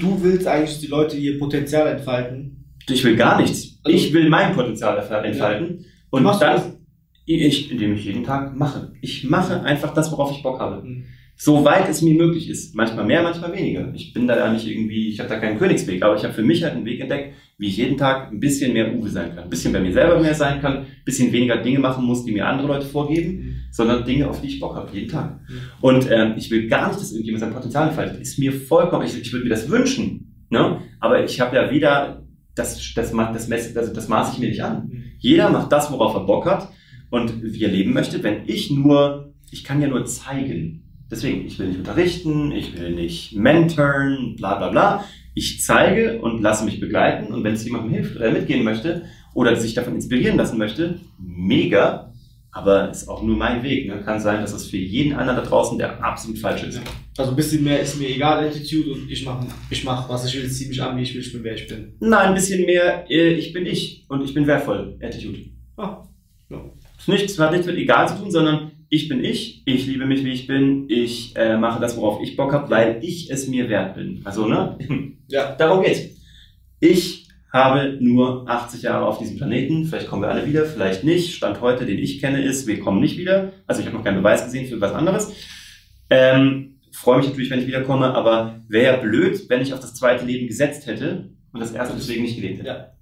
Du willst eigentlich, die Leute ihr Potenzial entfalten. Ich will gar nichts. Also- ich will mein Potenzial entfalten. Und Machst du dann, das? ich, indem ich jeden Tag mache. Ich mache einfach das, worauf ich Bock habe. Mhm. Soweit es mir möglich ist. Manchmal mehr, manchmal weniger. Ich bin da ja nicht irgendwie, ich habe da keinen Königsweg, aber ich habe für mich halt einen Weg entdeckt, wie ich jeden Tag ein bisschen mehr Uwe sein kann. Ein bisschen bei mir selber mehr sein kann, ein bisschen weniger Dinge machen muss, die mir andere Leute vorgeben, Mhm. sondern Dinge, auf die ich Bock habe, jeden Tag. Mhm. Und ähm, ich will gar nicht, dass irgendjemand sein Potenzial entfaltet. Ist mir vollkommen, ich, ich würde mir das wünschen, ne? aber ich habe ja wieder, das, das, das, Mess, also das maße ich mir nicht an. Mhm. Jeder macht das, worauf er Bock hat und wie er leben möchte. Wenn ich nur, ich kann ja nur zeigen. Deswegen, ich will nicht unterrichten, ich will nicht mentoren, bla bla bla. Ich zeige und lasse mich begleiten und wenn es jemandem hilft oder mitgehen möchte oder sich davon inspirieren lassen möchte, mega. Aber ist auch nur mein Weg. Ne? Kann sein, dass es für jeden anderen da draußen der absolut falsch ist. Ja. Also ein bisschen mehr ist mir egal, Attitude und ich mache, ich mach, was ich will, zieh mich an, wie ich will, ich bin, wer ich bin. Nein, ein bisschen mehr, äh, ich bin ich und ich bin wertvoll. Attitude. Ah, ja. Nichts, hat nichts mit egal zu tun, sondern ich bin ich, ich liebe mich, wie ich bin, ich äh, mache das, worauf ich Bock habe, weil ich es mir wert bin. Also, ne? Ja. Darum geht's. Ich habe nur 80 Jahre auf diesem Planeten. Vielleicht kommen wir alle wieder, vielleicht nicht. Stand heute, den ich kenne, ist, wir kommen nicht wieder. Also ich habe noch keinen Beweis gesehen für was anderes. Ähm, freue mich natürlich, wenn ich wiederkomme, aber wäre ja blöd, wenn ich auf das zweite Leben gesetzt hätte und das erste deswegen nicht gelebt hätte. Ja.